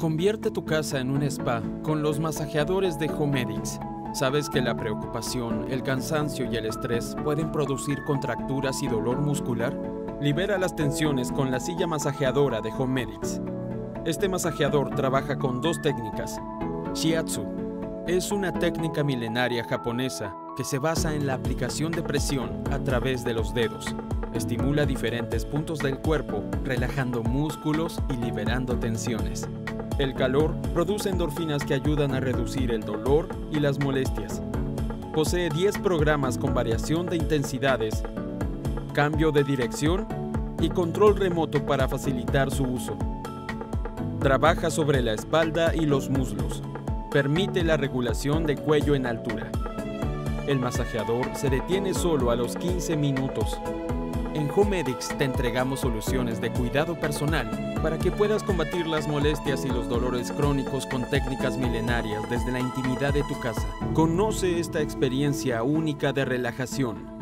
Convierte tu casa en un spa con los masajeadores de Homedics. ¿Sabes que la preocupación, el cansancio y el estrés pueden producir contracturas y dolor muscular? Libera las tensiones con la silla masajeadora de Homedics. Este masajeador trabaja con dos técnicas. Shiatsu es una técnica milenaria japonesa que se basa en la aplicación de presión a través de los dedos. Estimula diferentes puntos del cuerpo, relajando músculos y liberando tensiones. El calor produce endorfinas que ayudan a reducir el dolor y las molestias. Posee 10 programas con variación de intensidades, cambio de dirección y control remoto para facilitar su uso. Trabaja sobre la espalda y los muslos. Permite la regulación de cuello en altura. El masajeador se detiene solo a los 15 minutos. En Homedics te entregamos soluciones de cuidado personal para que puedas combatir las molestias y los dolores crónicos con técnicas milenarias desde la intimidad de tu casa. Conoce esta experiencia única de relajación